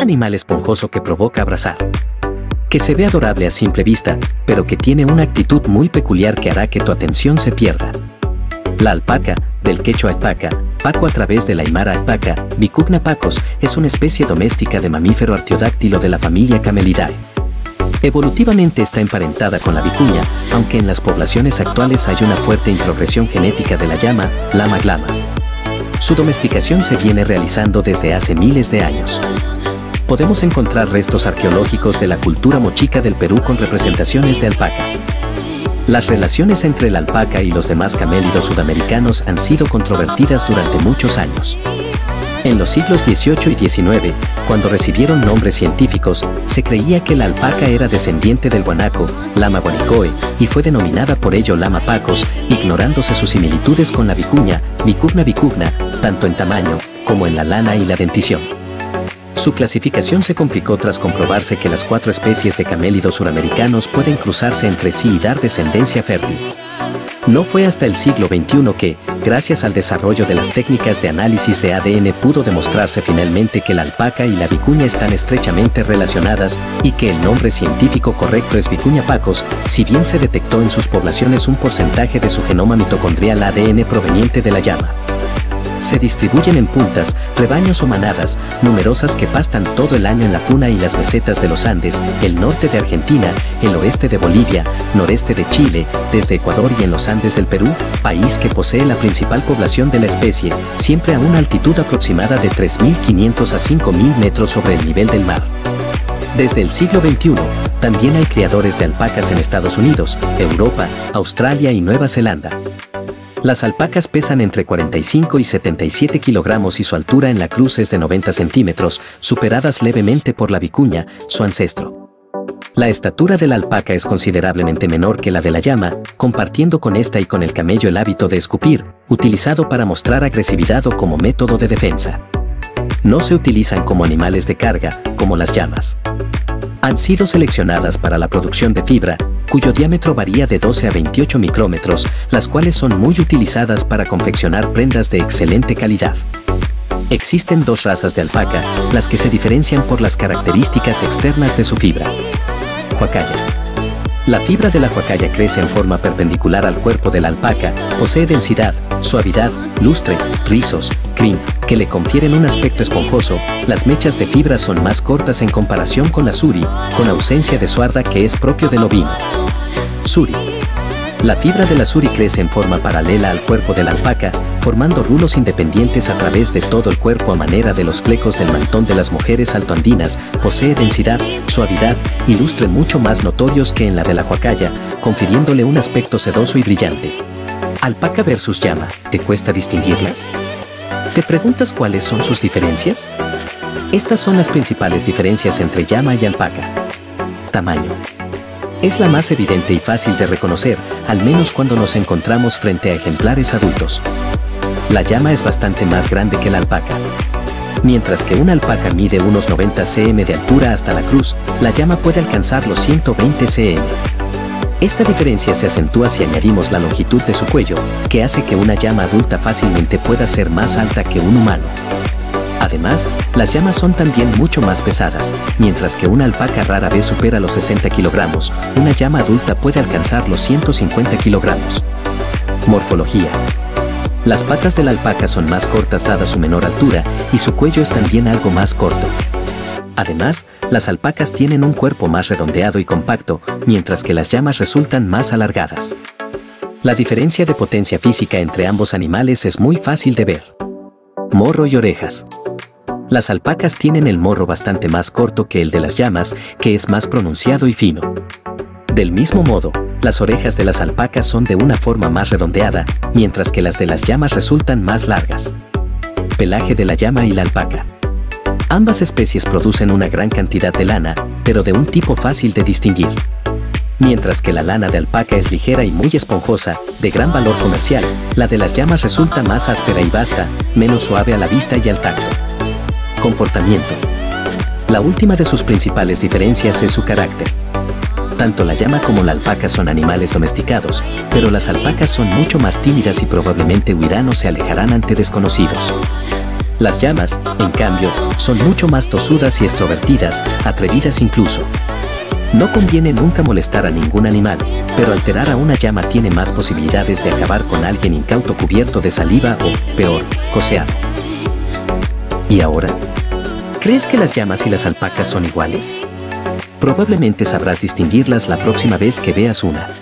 Animal esponjoso que provoca abrazar. Que se ve adorable a simple vista, pero que tiene una actitud muy peculiar que hará que tu atención se pierda. La alpaca, del quechua alpaca, paco a través de la aymara alpaca, Vicugna pacos, es una especie doméstica de mamífero artiodáctilo de la familia Camelidae. Evolutivamente está emparentada con la vicuña, aunque en las poblaciones actuales hay una fuerte introgresión genética de la llama, lama glama. Su domesticación se viene realizando desde hace miles de años. Podemos encontrar restos arqueológicos de la cultura mochica del Perú con representaciones de alpacas. Las relaciones entre la alpaca y los demás camélidos sudamericanos han sido controvertidas durante muchos años. En los siglos XVIII y XIX, cuando recibieron nombres científicos, se creía que la alpaca era descendiente del guanaco, Lama guanicoe, y fue denominada por ello Lama pacos, ignorándose sus similitudes con la vicuña, Vicugna vicugna, tanto en tamaño como en la lana y la dentición. Su clasificación se complicó tras comprobarse que las cuatro especies de camélidos suramericanos pueden cruzarse entre sí y dar descendencia fértil. No fue hasta el siglo XXI que, gracias al desarrollo de las técnicas de análisis de ADN, pudo demostrarse finalmente que la alpaca y la vicuña están estrechamente relacionadas y que el nombre científico correcto es vicuña pacos, si bien se detectó en sus poblaciones un porcentaje de su genoma mitocondrial ADN proveniente de la llama se distribuyen en puntas, rebaños o manadas, numerosas que pastan todo el año en la puna y las mesetas de los Andes, el norte de Argentina, el oeste de Bolivia, noreste de Chile, desde Ecuador y en los Andes del Perú, país que posee la principal población de la especie, siempre a una altitud aproximada de 3.500 a 5.000 metros sobre el nivel del mar. Desde el siglo XXI, también hay criadores de alpacas en Estados Unidos, Europa, Australia y Nueva Zelanda. Las alpacas pesan entre 45 y 77 kilogramos y su altura en la cruz es de 90 centímetros, superadas levemente por la vicuña, su ancestro. La estatura de la alpaca es considerablemente menor que la de la llama, compartiendo con esta y con el camello el hábito de escupir, utilizado para mostrar agresividad o como método de defensa. No se utilizan como animales de carga, como las llamas han sido seleccionadas para la producción de fibra, cuyo diámetro varía de 12 a 28 micrómetros, las cuales son muy utilizadas para confeccionar prendas de excelente calidad. Existen dos razas de alpaca, las que se diferencian por las características externas de su fibra. Huacaya. La fibra de la huacaya crece en forma perpendicular al cuerpo de la alpaca, posee densidad, suavidad, lustre, rizos, crin, que le confieren un aspecto esponjoso, las mechas de fibra son más cortas en comparación con la suri, con ausencia de suarda que es propio del ovino. Suri. La fibra de la suri crece en forma paralela al cuerpo de la alpaca, formando rulos independientes a través de todo el cuerpo a manera de los flecos del mantón de las mujeres altoandinas, posee densidad, suavidad y lustre mucho más notorios que en la de la huacaya, confiriéndole un aspecto sedoso y brillante. Alpaca versus llama, ¿te cuesta distinguirlas? ¿Te preguntas cuáles son sus diferencias? Estas son las principales diferencias entre llama y alpaca. Tamaño. Es la más evidente y fácil de reconocer, al menos cuando nos encontramos frente a ejemplares adultos. La llama es bastante más grande que la alpaca. Mientras que una alpaca mide unos 90 cm de altura hasta la cruz, la llama puede alcanzar los 120 cm. Esta diferencia se acentúa si añadimos la longitud de su cuello, que hace que una llama adulta fácilmente pueda ser más alta que un humano. Además, las llamas son también mucho más pesadas, mientras que una alpaca rara vez supera los 60 kilogramos, una llama adulta puede alcanzar los 150 kilogramos. Morfología. Las patas de la alpaca son más cortas dada su menor altura y su cuello es también algo más corto. Además, las alpacas tienen un cuerpo más redondeado y compacto, mientras que las llamas resultan más alargadas. La diferencia de potencia física entre ambos animales es muy fácil de ver. Morro y orejas. Las alpacas tienen el morro bastante más corto que el de las llamas, que es más pronunciado y fino. Del mismo modo, las orejas de las alpacas son de una forma más redondeada, mientras que las de las llamas resultan más largas. Pelaje de la llama y la alpaca. Ambas especies producen una gran cantidad de lana, pero de un tipo fácil de distinguir. Mientras que la lana de alpaca es ligera y muy esponjosa, de gran valor comercial, la de las llamas resulta más áspera y vasta, menos suave a la vista y al tacto. Comportamiento. La última de sus principales diferencias es su carácter. Tanto la llama como la alpaca son animales domesticados, pero las alpacas son mucho más tímidas y probablemente huirán o se alejarán ante desconocidos. Las llamas, en cambio, son mucho más tosudas y extrovertidas, atrevidas incluso. No conviene nunca molestar a ningún animal, pero alterar a una llama tiene más posibilidades de acabar con alguien incauto cubierto de saliva o, peor, coseado. ¿Y ahora? ¿Crees que las llamas y las alpacas son iguales? Probablemente sabrás distinguirlas la próxima vez que veas una.